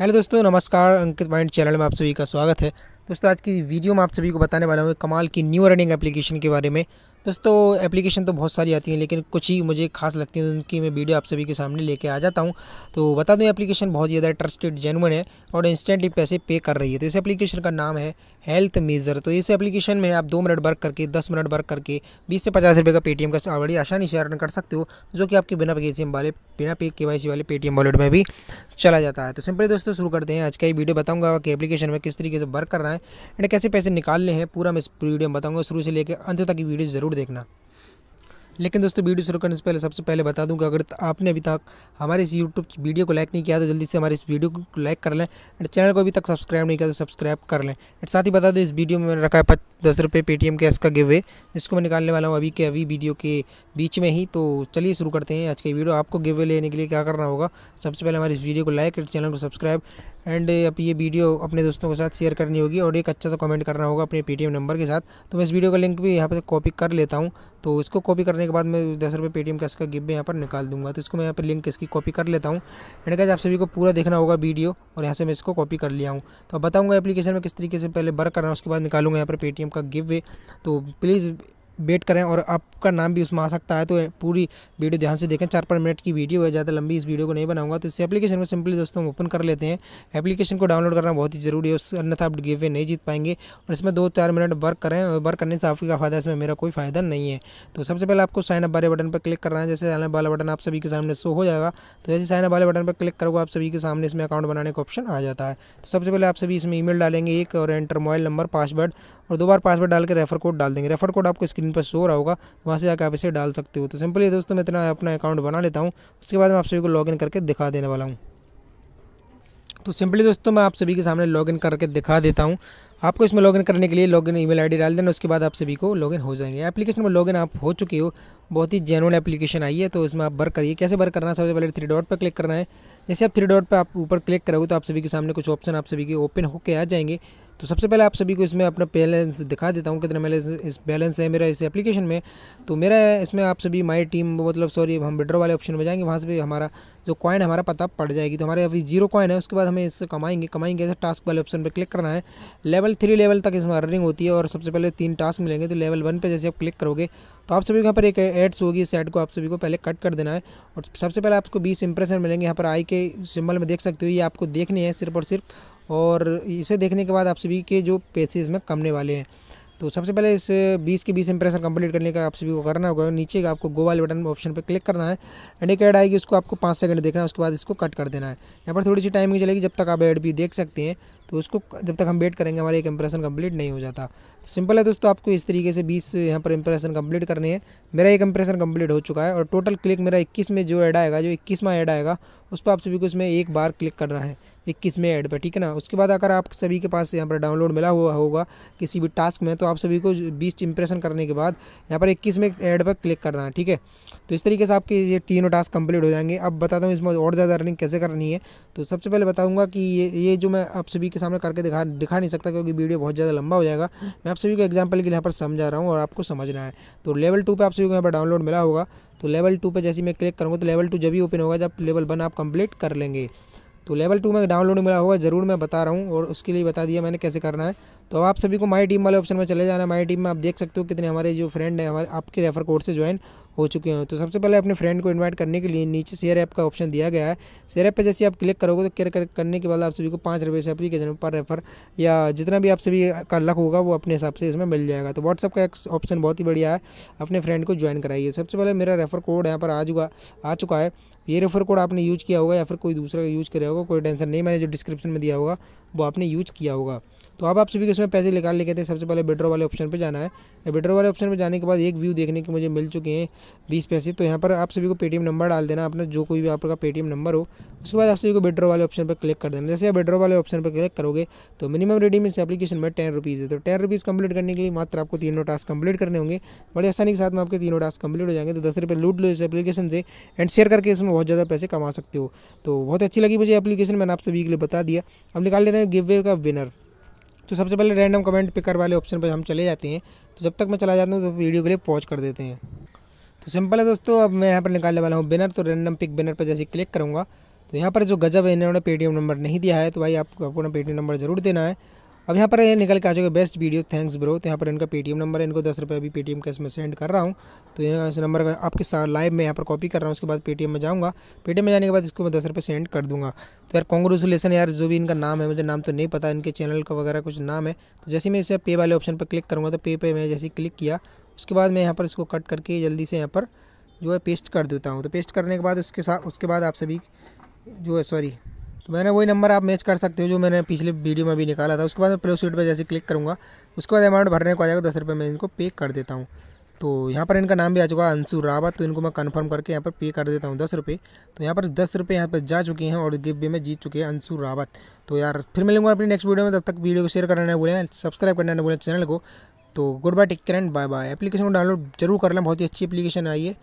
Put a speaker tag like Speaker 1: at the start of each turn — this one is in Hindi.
Speaker 1: हेलो दोस्तों नमस्कार अंकित माइंड चैनल में आप सभी का स्वागत है। दोस्तों, आज की वीडियो में आप सभी को बताने वाला हूँ कमाल की न्यू रनिंग एप्लीकेशन के बारे में। दोस्तों, एप्लीकेशन तो बहुत सारी आती हैं, लेकिन कुछ ही मुझे खास लगती हैं उनकी मैं वीडियो आप सभी के सामने लेके आ जाता हूँ। तो बता दूँ, एप्लीकेशन बहुत ज़्यादा ट्रस्टेड जेनुअन है और इंस्टेंटली पैसे पे कर रही है। तो इस एप्लीकेशन का नाम है हेल्थ मेज़र तो इस एप्लीकेशन में आप दो मिनट वर्क करके, दस मिनट वर्क करके, बीस से पचास रुपये का पेटीएम का बड़ी आसानी से अर्न कर सकते हो, जो कि आपके बिना पे वाले, बिना पे के वाले पेटीएम वॉलेट में भी चला जाता है। तो सिंपली दोस्तों, शुरू करते हैं। आज का ये वीडियो बताऊँगा कि एप्लीकेशन में किस तरीके से वर्क कर रहा एंड कैसे पैसे निकालने हैं, पूरा मैं इस वीडियो में बताऊँगा। शुरू से लेकर अंत तक की वीडियो ज़रूर देखना। लेकिन दोस्तों, वीडियो शुरू करने से पहले, सबसे पहले बता दूँगा अगर आपने अभी तक हमारे इस यूट्यूब वीडियो को लाइक नहीं किया तो जल्दी से हमारे इस वीडियो को लाइक कर लें। एंड चैनल को अभी तक सब्सक्राइब नहीं किया तो सब्सक्राइब कर लें। एंड साथ ही बता दें, इस वीडियो में मैंने रखा है दस रुपये पेटीएम कैश का गिव इसको मैं निकालने वाला हूँ अभी के अभी वीडियो के बीच में ही। तो चलिए शुरू करते हैं आज की वीडियो आपको गिव लेने के लिए क्या करना होगा? सबसे पहले हमारे इस वीडियो को लाइक चैनल को सब्सक्राइब एंड अब ये वीडियो अपने दोस्तों के साथ शेयर करनी होगी और एक अच्छा सा कमेंट करना होगा अपने पेटीएम नंबर के साथ। तो मैं इस वीडियो का लिंक भी यहाँ पर कॉपी कर लेता हूँ। तो इसको कॉपी करने के बाद मैं दस रुपये पेटीएम का इसका गिव यहाँ पर निकाल दूँगा। तो इसको मैं यहाँ पर लिंक इसकी कॉपी कर लेता हूँ। एंड कैसे आप सभी को पूरा देखना होगा वीडियो और यहाँ से मैं इसको कॉपी कर लिया हूँ। तो बताऊँगा एप्लीकेशन में किस तरीके से पहले वर्क करना उसके बाद निकालूँगा यहाँ पर पेटीएम का गिव वे तो प्लीज़ वेट करें और आपका नाम भी उसमें आ सकता है। तो पूरी वीडियो ध्यान से देखें। चार पाँच मिनट की वीडियो है, ज़्यादा लंबी इस वीडियो को नहीं बनाऊँगा। तो इस एप्लीकेशन को सिंपली दोस्तों हम ओपन कर लेते हैं। एप्लीकेशन को डाउनलोड करना बहुत ही ज़रूरी है, उस अन्यथा आप गिवे नहीं जीत पाएँगे। और इसमें दो चार मिनट वर्क करें वर्क करने से आपका फ़ायदा, इसमें मेरा कोई फ़ायदा नहीं है। तो सबसे पहले आपको साइन अप वाले बटन पर क्लिक करना है। जैसे साइन अप वाला बटन आप सभी के सामने शो हो जाएगा तो जैसे साइन अप वाले बटन पर क्लिक करोगे, आप सभी के सामने इसमें अकाउंट बनाने का ऑप्शन आ जाता है। तो सबसे पहले आप सभी इसमें ईमेल डालेंगे एक और एंटर मोबाइल नंबर पासवर्ड और दो बार पासवर्ड डाल के रेफर कोड डाल देंगे। रेफर कोड आपको स्क्रीन पर शो रहा होगा, वहाँ से जाकर आप इसे डाल सकते हो। तो सिंपली दोस्तों, मैं इतना अपना अकाउंट बना लेता हूँ। उसके बाद मैं आप सभी को लॉगिन करके दिखा देने वाला हूँ। तो सिंपली दोस्तों, मैं आप सभी के सामने लॉगिन करके दिखा देता हूँ। आपको इसमें लॉगिन करने के लिए लॉगिन ईमेल आईडी डाल देना, उसके बाद आप सभी को लॉगिन हो जाएँगे। एप्लीकेशन में लॉगिन आप हो चुके हो। बहुत ही जेनुअन एप्लीकेशन आई है तो इसमें आप वर्क करिए। कैसे वर्क करना है? सबसे पहले थ्री डॉट पर क्लिक करना है। जैसे आप थ्री डॉट पर आप ऊपर क्लिक करोगे तो आप सभी के सामने कुछ ऑप्शन आप सभी के ओपन होकर आ जाएँगे। तो सबसे पहले आप सभी को इसमें अपना बैलेंस दिखा देता हूँ, कितना बैलेंस इस बैलेंस है मेरा इस एप्लीकेशन में। तो मेरा इसमें आप सभी माई टीम मतलब सॉरी हम विड्रो वाले ऑप्शन में जाएँगे, वहाँ से भी हमारा जो कॉइन हमारा पता पड़ जाएगी। तो हमारे अभी ज़ीरो कॉइन है, उसके बाद हमें इससे कमाएँगे कमाएँगे ऐसे टास्क वाले ऑप्शन पर क्लिक करना है। लेवल थ्री लेवल तक इसमें अर्निंग होती है और सबसे पहले तीन टास्क मिलेंगे तो लेवल वन पे जैसे आप क्लिक करोगे तो आप सभी को यहाँ पर एक एड्स होगी, इस एड को आप सभी को पहले कट कर देना है। और सबसे पहले आपको बीस इंप्रेशन मिलेंगे, यहाँ पर आई के सिंबल में देख सकते हो, ये आपको देखनी है, सिर्फ़ और सिर्फ़। और इसे देखने के बाद आप सभी के जो पैसे इसमें कमने वाले हैं। तो सबसे पहले इस बीस के बीस इंप्रेशन कंप्लीट करने का आप सभी को करना होगा। नीचे का आपको गो वाले बटन ऑप्शन पर क्लिक करना है एंड एक ऐड आएगी, उसको आपको पाँच सेकंड देखना है, उसके बाद इसको कट कर देना है। यहाँ पर थोड़ी सी टाइमिंग चलेगी, जब तक आप ऐड भी देख सकते हैं तो उसको जब तक हम वेट करेंगे, हमारे एक इंप्रेशन कंप्लीट नहीं हो जाता। तो सिंपल है दोस्तों, आपको इस तरीके से बीस यहाँ पर इंप्रेशन कंप्लीट करने हैं। मेरा एक इंप्रेशन कंप्लीट हो चुका है और टोटल क्लिक मेरा इक्कीस में जो ऐड आएगा, जो इक्कीसवा ऐड आएगा उस पर आप सभी को इसमें एक बार क्लिक करना है। इक्कीस में ऐड पर ठीक है ना? उसके बाद अगर आप सभी के पास यहाँ पर डाउनलोड मिला हुआ होगा, किसी भी टास्क में तो आप सभी को बीस इंप्रेशन करने के बाद यहाँ पर इक्कीस में ऐड पर क्लिक करना है, ठीक है? तो इस तरीके से आपके ये तीनों टास्क कंप्लीट हो जाएँगे। अब बताता हूँ इसमें और ज़्यादा अर्निंग कैसे करनी है। तो सबसे पहले बताऊँगा कि ये ये जो मैं आप सभी के सामने करके दिखा दिखा नहीं सकता क्योंकि वीडियो बहुत ज़्यादा लंबा हो जाएगा। मैं आप सभी को एग्ज़ाम्पल के लिए यहाँ पर समझा रहा हूँ और आपको समझना है। तो लेवल टू पर आप सभी को यहाँ पर डाउनलोड मिला होगा। तो लेवल टू पर जैसे मैं क्लिक करूँगा तो लेवल टू जब भी ओपन होगा, जब लेवल वन आप कंप्लीट कर लेंगे। तो लेवल टू में डाउनलोड मिला होगा, ज़रूर मैं बता रहा हूँ और उसके लिए बता दिया मैंने कैसे करना है। तो आप सभी को माई टीम वाले ऑप्शन में चले जाना माई टीम में आप देख सकते हो कितने हमारे जो फ्रेंड हैं, हमारे, आपके रेफर कोड से ज्वाइन हो चुके हैं। तो सबसे पहले अपने फ्रेंड को इनवाइट करने के लिए नीचे शेयर ऐप का ऑप्शन दिया गया है। शेयर ऐप पर जैसे आप क्लिक करोगे तो केयर करने के बाद आप सभी को पाँच रुपये से एप्लीकेशन पर रेफर या जितना भी आप सभी का लक होगा, वो अपने हिसाब से इसमें मिल जाएगा। तो व्हाट्सअप का एक ऑप्शन बहुत ही बढ़िया है। अपने फ्रेंड को ज्वाइन कराइए। सबसे पहले मेरा रेफर कोड यहाँ पर आ चुका आ चुका है। ये रेफर कोड आपने यूज़ किया होगा या फिर कोई दूसरा यूज़ किया होगा, कोई टेंशन नहीं। मैंने जो डिस्क्रिप्शन में दिया होगा, वो आपने यूज़ किया होगा। तो अब आप सभी को इसमें पैसे निकाल लेके थे सबसे पहले बेड्रो वाले ऑप्शन पर जाना है। बेड्रो वाले ऑप्शन पर जाने के बाद एक व्यू देखने के मुझे मिल चुके हैं बीस पैसे। तो यहाँ पर आप सभी को पेटीएम नंबर डाल देना, अपना जो कोई भी आपका पेटीएम नंबर हो। उसके बाद आप सभी को बेड्रो वाले ऑप्शन पर क्लिक कर देना। जैसे आप बेड्रो वाले ऑप्शन पर क्लिक करोगे तो मिनिमम रेडिंग इस एप्लीकेशन में टेन रुपीज़ है। तो टेन रुपीज़ कंप्लीट करने के लिए मात्र आपको तीनों टास्क कंप्लीट करने होंगे। बड़ी आसानी के साथ में आपके तीनों टास्क कंप्लीट हो जाएँगे। तो दस रुपये लूट लो इस एप्लीकेशन से एंड शेयर करके इसमें बहुत ज़्यादा पैसे कमा सकते हो। तो बहुत अच्छी लगी मुझे एप्लीकेशन मैंने आप सभी के लिए बता दिया। अब निकाल लेते हैं गिव वे का विनर तो सबसे पहले रैंडम कमेंट पिकर वाले ऑप्शन पर हम चले जाते हैं। तो जब तक मैं चला जाता हूँ तो वीडियो के लिए पॉज कर देते हैं। तो सिंपल है दोस्तों, अब मैं यहाँ पर निकालने वाला हूँ बिनर तो रैंडम पिक बिनर पर जैसे क्लिक करूँगा तो यहाँ पर जो गजब है, इन्होंने पेटीएम नंबर नहीं दिया है तो भाई आपको अपना पेटीएम नंबर ज़रूर देना है। अब यहाँ पर ये निकल के आ जाएगा बेस्ट वीडियो थैंक्स ब्रो तो यहाँ पर इनका पेटीएम नंबर है, इनको दस रुपये अभी पेटीएम कैश में सेंड कर रहा हूँ। तो इस नंबर का आपके साथ लाइव में यहाँ पर कॉपी कर रहा हूँ, उसके बाद पेटीएम में जाऊँगा। पेटीएम में जाने के बाद इसको मैं दस रुपये सेंड कर दूँगा। तो यार कॉन्ग्रेचुलेसन यार, जो भी इनका नाम है, मुझे नाम तो नहीं पता, इनके चैनल का वगैरह कुछ नाम है। तो जैसे मैं इसे पे वाले ऑप्शन पर क्लिक करूँगा तो पे पे मैं जैसे क्लिक किया, उसके बाद मैं यहाँ पर इसको कट करके जल्दी से यहाँ पर जो है पेस्ट कर देता हूँ। तो पेस्ट करने के बाद उसके साथ, उसके बाद आप सभी जो है सॉरी तो मैंने वही नंबर आप मैच कर सकते हो जो मैंने पिछले वीडियो में भी निकाला था। उसके बाद मैं प्ले सीट पर जैसे क्लिक करूँगा, उसके बाद अमाउंट भरने को आ जाएगा दस रुपये मैं इनको पे कर देता हूँ। तो यहाँ पर इनका नाम भी आ चुका है अंशु रावत तो इनको मैं कंफर्म करके यहाँ पर पे कर देता हूँ दस रुपये तो यहाँ पर दस रुपये यहाँ पर जा चुके हैं और गिफ्ट भी में जीत चुके हैं अंशु रावत। तो यार फिर मिलूँगा अपनी नेक्स्ट वीडियो में, तब तक वीडियो को शेयर करना भूलें सब्सक्राइब करना नहीं चैनल को। तो goodbye take care and bye bye application को डाउनलोड ज़रूर कर लें, बहुत ही अच्छी एप्लीकेशन आई है।